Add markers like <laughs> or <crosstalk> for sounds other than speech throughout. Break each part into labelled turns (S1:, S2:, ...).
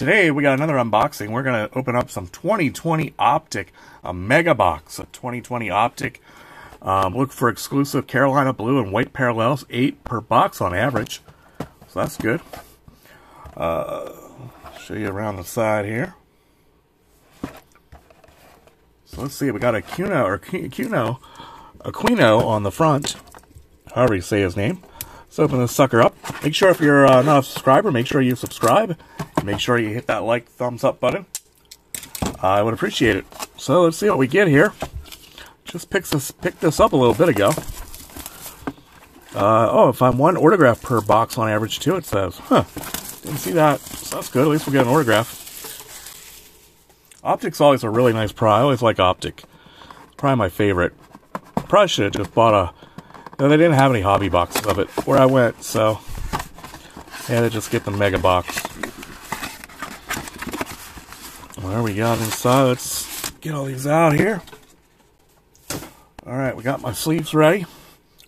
S1: Today we got another unboxing. We're going to open up some 2020 Optic, a mega box of 2020 Optic. Um, look for exclusive Carolina blue and white parallels, eight per box on average. So that's good. Uh, show you around the side here. So let's see, we got a Cuno or Cuno, Aquino on the front, however you say his name. Let's open this sucker up. Make sure if you're uh, not a subscriber, make sure you subscribe. Make sure you hit that like, thumbs up button. I would appreciate it. So let's see what we get here. Just picked this, picked this up a little bit ago. Uh, oh, if I'm one autograph per box on average too, it says. Huh. Didn't see that. So that's good. At least we'll get an autograph. Optic's always a really nice pro. I always like Optic. Probably my favorite. Probably should have just bought a no, they didn't have any hobby boxes of it where I went, so I had to just get the mega box. There we got inside. Let's get all these out here. Alright, we got my sleeves ready.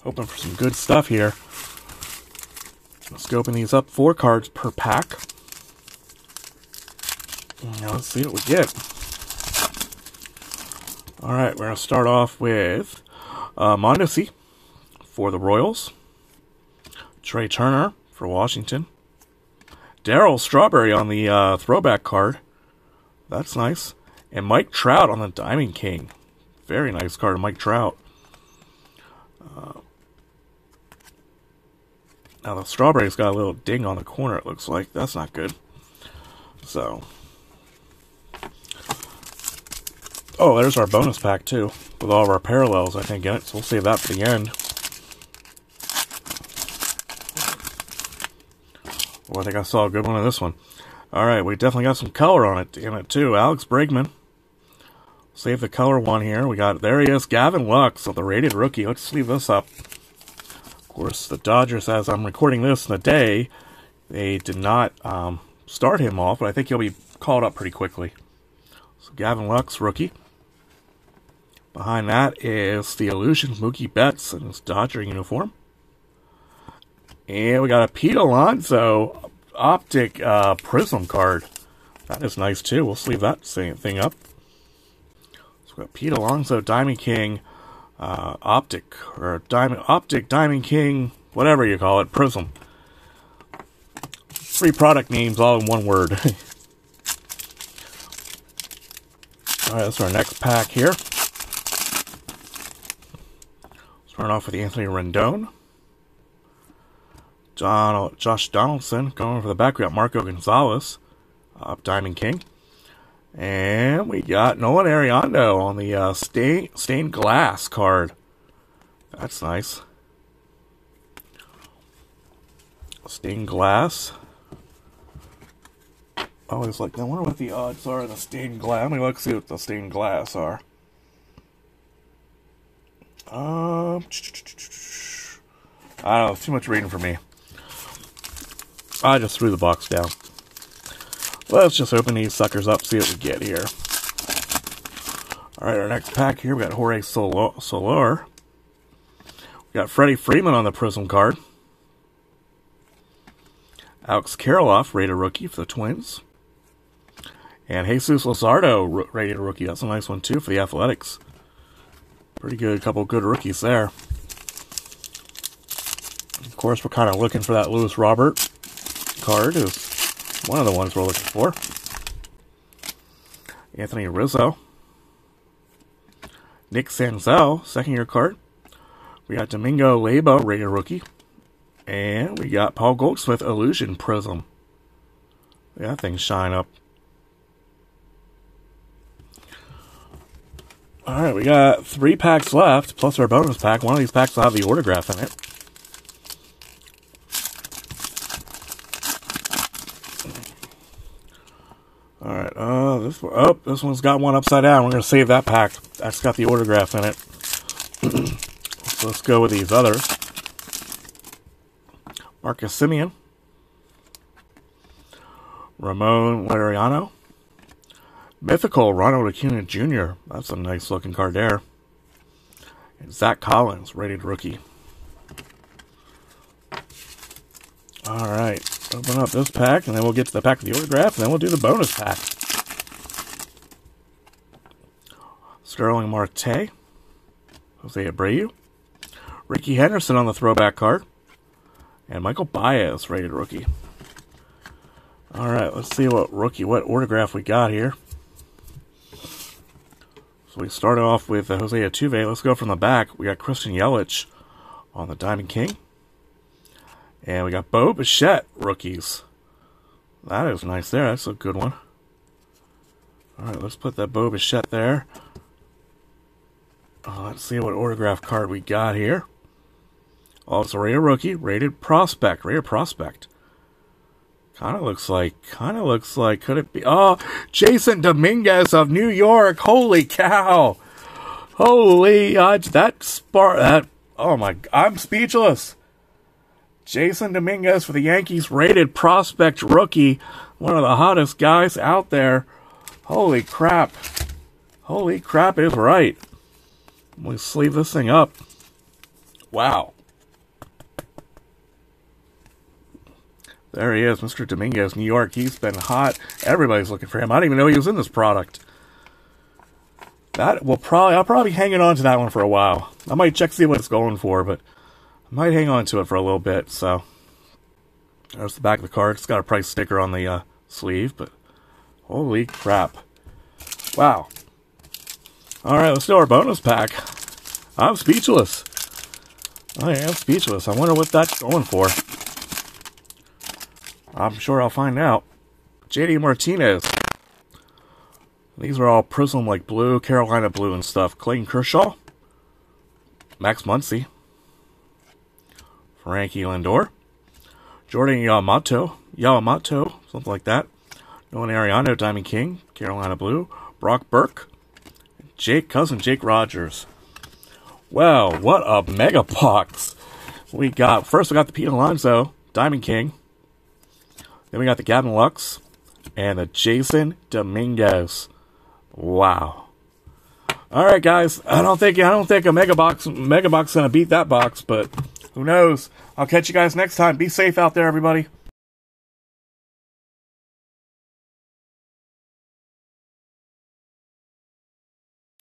S1: Hoping for some good stuff here. Let's open these up. Four cards per pack. Now let's see what we get. Alright, we're going to start off with uh, Mondesi for the Royals. Trea Turner for Washington. Darryl Strawberry on the uh, throwback card. That's nice. And Mike Trout on the Diamond King. Very nice card, Mike Trout. Uh, now the strawberry's got a little ding on the corner, it looks like. That's not good. So. Oh, there's our bonus pack, too. With all of our parallels, I think, in it. So we'll save that for the end. Well, I think I saw a good one of this one. All right, we definitely got some color on it in it too. Alex Bregman. Save the color one here. We got there he is, Gavin Lux of the rated rookie. Let's leave this up. Of course, the Dodgers, as I'm recording this in the day, they did not um, start him off, but I think he'll be called up pretty quickly. So Gavin Lux, rookie. Behind that is the Illusions Mookie Betts in his Dodger uniform. And we got a Pete Alonso optic uh, prism card. That is nice too. We'll sleeve that same thing up. So we've got Pete Alonso Diamond King uh, optic or diamond optic Diamond King, whatever you call it, prism. Three product names all in one word. <laughs> all right, that's our next pack here. Starting off with the Anthony Rendon. Josh Donaldson going for the back. We got Marco Gonzales up Diamond King. And we got Nolan Arenado on the uh, stain, stained glass card. That's nice. Stained glass. I always like, I wonder what the odds are of the stained glass. Let me look see what the stained glass are. Um, <tsk> I don't know, too much reading for me. I just threw the box down. Let's just open these suckers up, see what we get here. Alright, our next pack here, we got Jorge Soler. We got Freddie Freeman on the Prism card. Alex Kirilloff, rated rookie for the Twins. And Jesus Luzardo, rated rookie. That's a nice one, too, for the Athletics. Pretty good, couple good rookies there. Of course, we're kind of looking for that Luis Robert card is one of the ones we're looking for. Anthony Rizzo. Nick Senzel, second year card. We got Domingo Leyba, rated rookie. And we got Paul Goldschmidt, Illusion Prism. That thing shine up. Alright, we got three packs left, plus our bonus pack. One of these packs will have the autograph in it. Uh, this oh, this one's got one upside down. We're going to save that pack. That's got the autograph in it. <clears throat> so let's go with these others. Marcus Semien. Ramon Laureano. Mythical Ronald Acuna Jr. That's a nice looking card there. And Zack Collins, rated rookie. Alright. open up this pack, and then we'll get to the pack of the autograph, and then we'll do the bonus pack. Starling Marte, Jose Abreu, Rickey Henderson on the throwback card, and Michael Baez, rated rookie. All right, let's see what rookie, what autograph we got here. So we started off with Jose Altuve. Let's go from the back. We got Christian Yelich on the Diamond King. And we got Bo Bichette rookies. That is nice there. That's a good one. All right, let's put that Bo Bichette there. Uh, let's see what autograph card we got here. It's a rookie, rated prospect, rated prospect. Kind of looks like, kind of looks like, could it be? Oh, Jasson Dominguez of New York. Holy cow. Holy, uh, that spark, that, oh my, I'm speechless. Jasson Dominguez for the Yankees, rated prospect rookie. One of the hottest guys out there. Holy crap. Holy crap is right. We sleeve this thing up. Wow. There he is, Mr. Dominguez, New York. He's been hot. Everybody's looking for him. I didn't even know he was in this product. That will probably I'll probably hanging on to that one for a while. I might check see what it's going for, but I might hang on to it for a little bit. So there's the back of the card. It's got a price sticker on the uh, sleeve, but holy crap! Wow. All right, let's do our bonus pack. I'm speechless. I am speechless. I wonder what that's going for. I'm sure I'll find out. JD Martinez. These are all Prism like blue, Carolina blue and stuff. Clayton Kershaw. Max Muncy. Frankie Lindor. Jordan Yamato. Yamato, something like that. Nolan Arenado, Diamond King, Carolina Blue. Brock Burke. Jake Cousin, Jake Rogers. Well, what a mega box. We got, first we got the Pete Alonso, Diamond King. Then we got the Gavin Lux and the Jasson Dominguez. Wow. All right, guys. I don't think I don't think a mega box mega box gonna beat that box, but who knows? I'll catch you guys next time. Be safe out there, everybody.